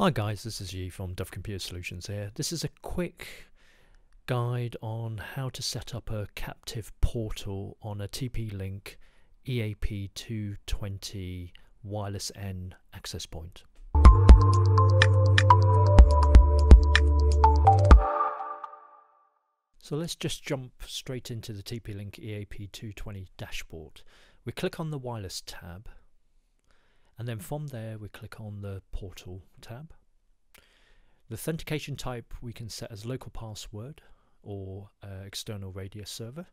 Hi guys, this is Yi from Dove Computer Solutions here. This is a quick guide on how to set up a captive portal on a TP-Link EAP220 wireless N access point. So let's just jump straight into the TP-Link EAP220 dashboard. We click on the wireless tab and then from there we click on the portal tab. The authentication type we can set as local password or uh, external radius server.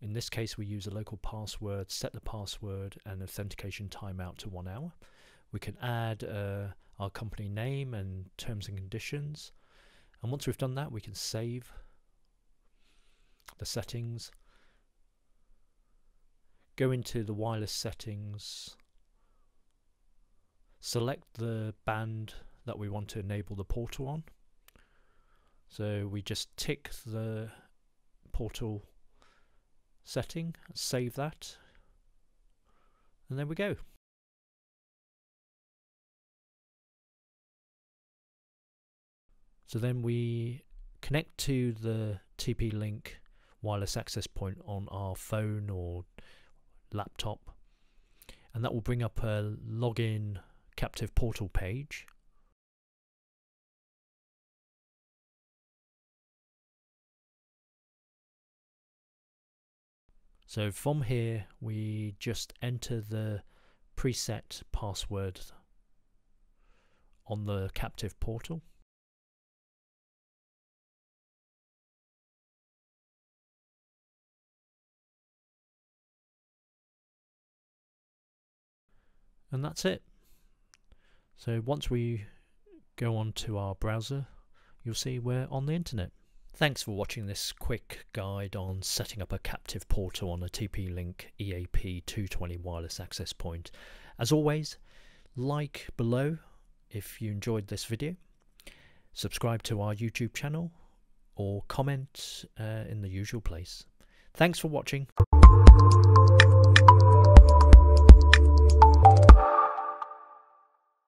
In this case we use a local password, set the password and authentication timeout to one hour. We can add uh, our company name and terms and conditions and once we've done that we can save the settings go into the wireless settings select the band that we want to enable the portal on. So we just tick the portal setting, save that, and there we go. So then we connect to the TP-Link wireless access point on our phone or laptop and that will bring up a login captive portal page. So from here we just enter the preset password on the captive portal. And that's it. So once we go on to our browser, you'll see we're on the internet. Thanks for watching this quick guide on setting up a captive portal on a TP-Link EAP220 wireless access point. As always, like below if you enjoyed this video, subscribe to our YouTube channel, or comment uh, in the usual place. Thanks for watching.